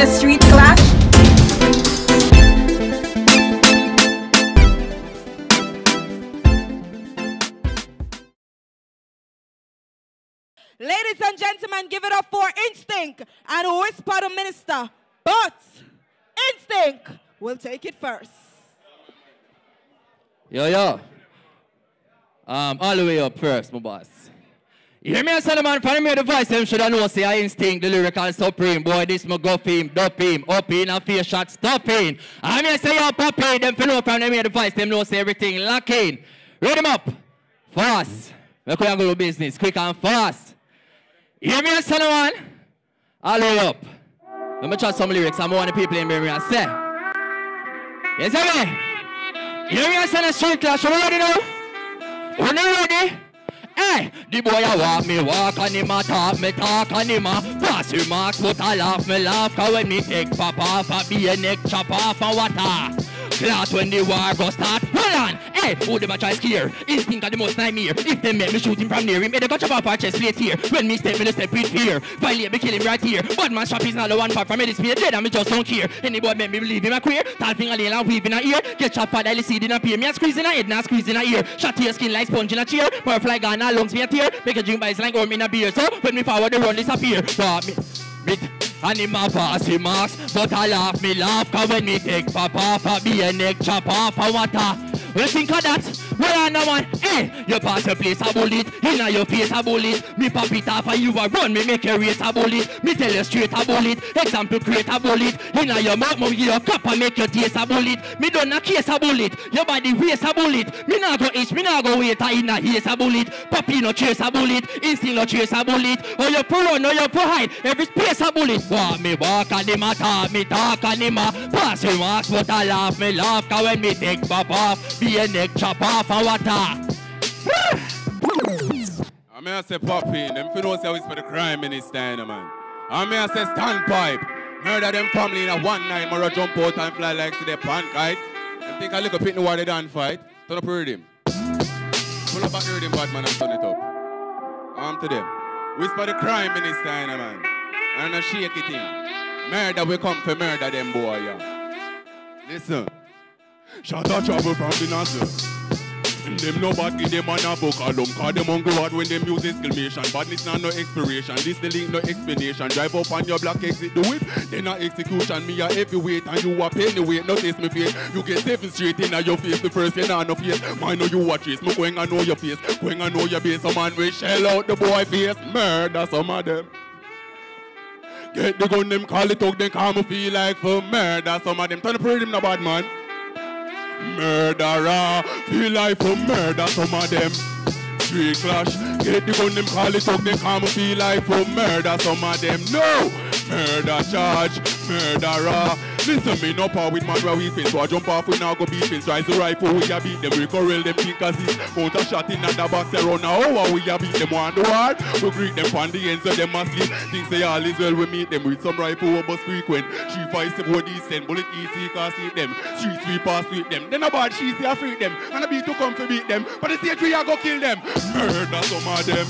hear street clash? Ladies and gentlemen, give it up for Instink and Whispa Di Minista. But Instink will take it first. Yo, yo. Um, all the way up first, my boss. You hear me, I said, man, from me the voice, them should have know, say, I Instink, the lyrical supreme. Boy, this my go him, dope him, up in, a face shot, stop him. I mean, I say, in, them know from them the voice, them know, say everything, lock in. Read them up, fast. We go to business, quick and fast. You hear me, I said, man? All the way up. Let me try some lyrics, I'm one of the people in here, I say. Yes, sir, You hear me, I a street clash, you ready now? When you ready? Hey, the boy I walk me walk and him a talk me talk uh. and him a pass remarks but I laugh me laugh cause when me take pop off I be a neck chop off and what uh. A Class when the war go start Hold on, hey, who them a try scare? Instink are the most nightmare. If them make me shoot him from near him They go chop off our chest plate here. When me step me no step with fear Violate me kill him right here. Bad man shop is not the one part from me this Dead and me just don't care. Any boy make me believe him a queer. Tall finger nail and weave in a ear. Get chop for daily seed in a peer Me a squeeze in a head now squeeze in a ear. Shot to your skin like sponge in a chair. More fly gone and lungs me a tear. Make a drink by like worm in a beer. So when me forward the run disappear. But me me and him a pass him marks But I laugh me laugh Cause when me take off I be a neck chop off a water you think of that? Well, I know one. Hey, you pass your place a bullet. Inna your face a bullet. Me pop it off and you a run. Me make you race a bullet. Me tell you straight a bullet. Example create a bullet. Inna your mouth, mouth your cup and make you taste a bullet. Me done a case a bullet. Your body waste a bullet. Me nah go itch. Me nah go wait. I inna haze a bullet. Puppy no chase a bullet. Instink no chase a bullet. Or you for run or you for hide. Every space a bullet. Walk me walk and him a talk. Me talk and him a pass remarks. But I laugh me laugh. Cause when me take pop off be a neck chop off a water. I mean, say Poppy, them fi know say for the crime minister, man. I mean, I say standpipe. Murder them family in a one night, Mara jump out and fly like to the pan kite. Them think I look up in the they done fight. Turn up rhythm. Pull up back the rhythm, bad man, and turn it up. Arm to them. Whisper the crime in time, man. And a shaky thing. Murder we come for murder them boy, yeah. Listen. Shot a trouble from the nozzle. Them no bad give them an a book alum Cause them hungry hard when them use exclamation. Badness not no expiration This the link no explanation. Drive up on your block exit the whip Then a execution. Me a heavyweight and you a penny weight No taste me face. You get seven straight in your face The first you know no face. Mine know you watch this Me going and know your face. Going and know your base Some man will shell out the boy face. Murder some of them. Get the gun them call it out Then come feel like for murder some of them. Turn the pretty them no bad man Murderer, feel like for murder some of them. Street clash, get the gun them call it up, they come feel like for murder some of them. No, murder charge, murderer. Listen, me no power with man where we face. So I jump off, we now go beefing. So I the rifle, we a beat them. We corral them think as if Mount a shot in the box around now. Oh, we a beat them on the wall. We greet them on the ends of them asleep. Things say all is well, we meet them with some rifle we bus frequent. She five seven one decent, bullet easy, can't see them. Street sweep them. Then about she say I free them. And I beat to come to beat them. But the stage we a go kill them. Murder some of them.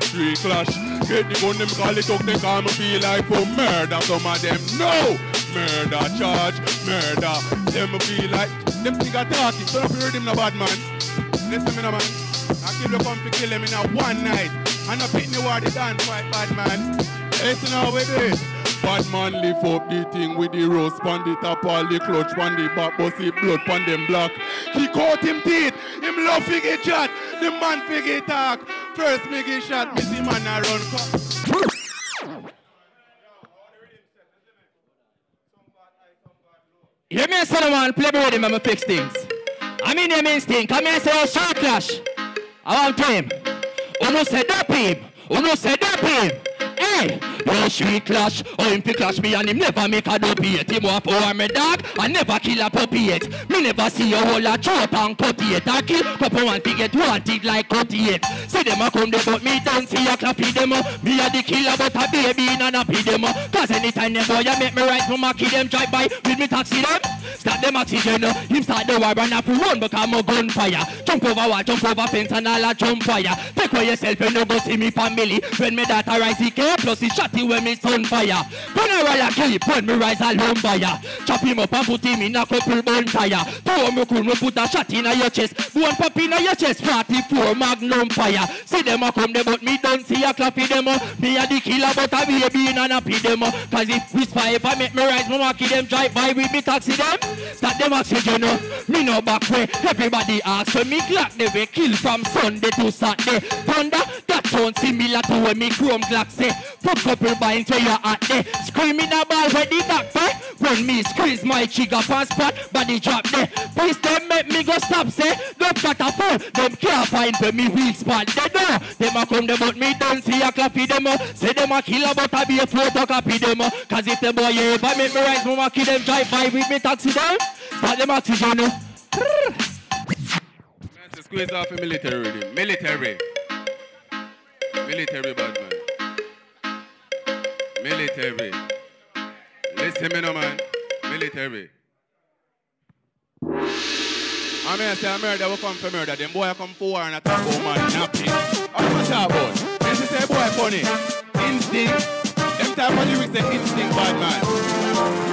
Street clash. Get the gun, them call it up, they call me feel like for murder some of them. No! Murder charge, murder. Them feel like, them I talking, so don't hear them no bad man. Listen me no man. I kill you come to kill them in a one night. And I pick me war the dance fight bad man. Listen how we do it. Bad man lift up the thing with the roast pan the top all the clutch pan the back bust the blood pan them black. He caught him teeth, him love figure chat, the man figure talk. First me get shot, see man a run Hear me say man, play me and me fix things. I mean him Instink, I mean say oh short clash. I want him. Uno say that him, Uno say that him. Hey, no street clash, oh him fi clash me and him never make a yet. Him want for me dog, I never kill a puppy yet. Me never see a whole a chop and cut yet. I kill couple one fi get wanted like cut yet. See them a come there but me don't see a clappy them up. Me a the killer but a baby in a nappy them up. Cause anytime them boy a make me right from a kid them drive by with me taxi them. Start them oxygen. Him start the war and to run because I'm gunfire. Jump over wall, jump over fence and all a jump fire. Away yourself and no go see me family. When me daughter rise, he care plus he shotty when me son fire. Funeral a keep when me rise alone fire. Chop him up and put him in a couple bone tire. Two me crew, me put a shot in your chest. One pop in your chest, 44 magnum fire. See them a come there, but me don't see a clap in them. Me a the killer, but a baby in and a pee them. Cause if whisper, if I make me rise, me walk them drive by with me taxi them. Start them oxygen, oh, me no back way. Everybody ask for me clock they way kill from Sunday to Saturday. Thunder, that sound similar to when me chrome Glock say. Put couple binds where you're at there. Screaming about where the doctor. When me squeeze my trigger fast spot, body drop there. Please them make me go stop say. Don't a phone, them can't find where me weak spot. They know, them a come them but me don't see a clappy them. Oh. Say them a killer but I be a photocopy them. Oh. Cause if the boy ever make me rise, mama kill them drive by with me taxi them. Start them oxygen. Oh. To squeeze off a military. Military. Military bad man. Military. Listen me no man. Military. I mean, I say a murder will come for murder. Them boy come for war and attack about man napping. How much about? Then she say boy funny. Instink. Them type of lyrics say Instink bad man.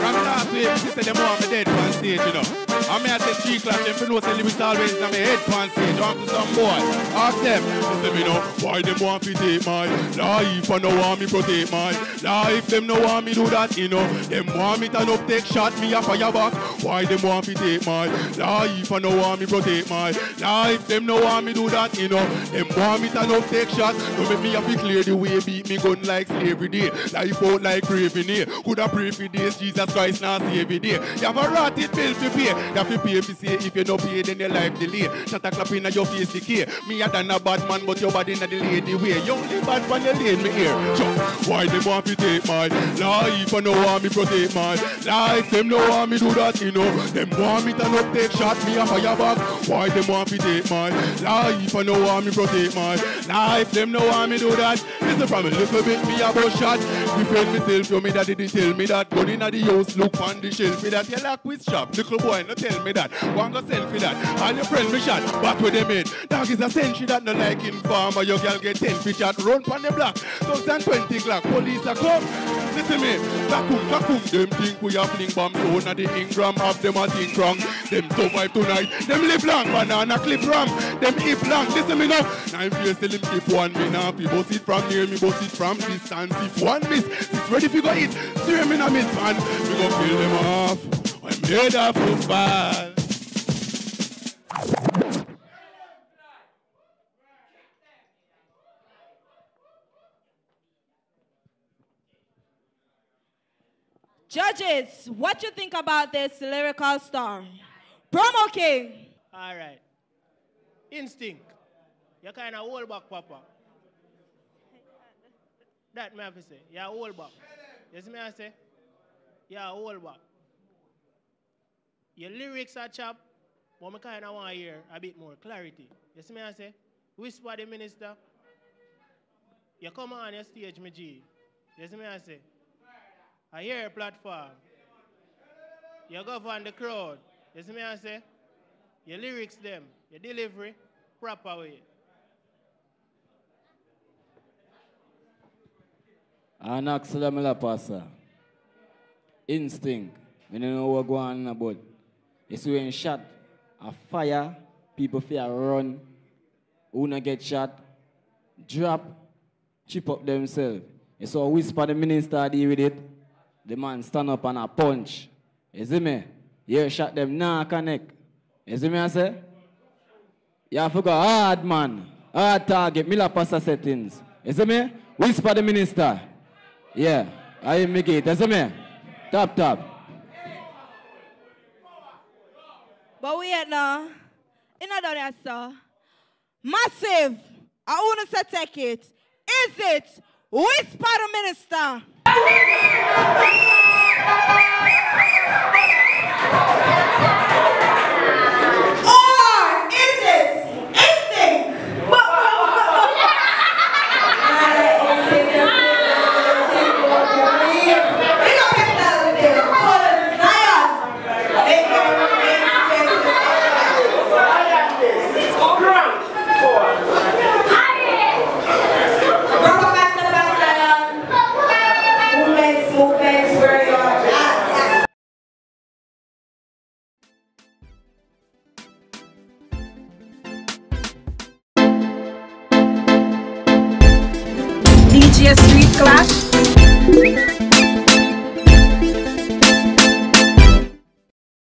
From last week, she said them want me dead on stage, you know. I mean, I say three class, them for know say lyrics always in my head on stage. Want to some boy. Ask them. They say me know, why them want to take my life and no want me protect my life. Them no want me do that, you know. Them want me turn up, take shot, me a fire back. Why them want to take my life and no want me protect my life. Them no want me do that, you know. Them want me turn up, take shot. No make me have to clear the way, beat me gun like slavery day. Life out like craving here. Coulda pray for days, Jesus Christ now save it day. You have a rotted bill to pay. You have to pay if you say if you don't pay, then your life delay. Shut a clap in your face decay. Me a done a bad man, but your body not the lady way. You only bad when you lane me here. So, why them want to take my life I no want me protect my life? Them no want me do that, you know. Them want me to not take shot, me a fire back. Why them want to take my life I no want me protect my life? Them no want me do that. Listen from a little bit, me a bust shot. Defend myself, show me that didn't tell me that. Gun inna the house, look on the shelf, me that. Like with shop, little boy, no tell me that. One go selfie that. All your friend me shot, back with them in. Dog is a century that no like informer. Your girl get 10 fish shot, run on the block. Thousand twenty clock, police a come. Listen me, kakum, kakum. Them think we a fling bomb, so na the Ingram have them a think wrong. Them survive tonight, them live long, banana clip ram. Them hip long, listen me now. Nine fears till him keep one me now. People boss from near me, boss it from distance. If one miss, it's ready if you go it. See in a miss, man. We go kill them off. I'm made of football. Judges, what you think about this lyrical star? PromoKing. All right. Instink. You're kind of hold back, Papa. That me have to say. You hold back. You see me I say? You're hold back. Your lyrics are chop, but I kind of want to hear a bit more clarity. You see me I say? Whispa Di Minista. You come on your stage, me G. You see me I say? I hear a platform. You govern the crowd. You see me I say? Your lyrics them, your delivery, proper way. Anaxla Melapasa. Instink. We don't know what going on about. It's when shot, a fire, people fear run, who not get shot, drop, chip up themselves. You saw Whispa Di Minista deal with it. The man stand up and a punch. You see me? You shot them now connect. You see me I say? You forgot hard man. Hard target, Mila Pasta settings. You see me? Whispa Di Minista. Yeah, I make it. You see me? Tap tap. But we at now. You know that, sir. Massive. I want to take it. Is it Whispa Di Minista? Ah!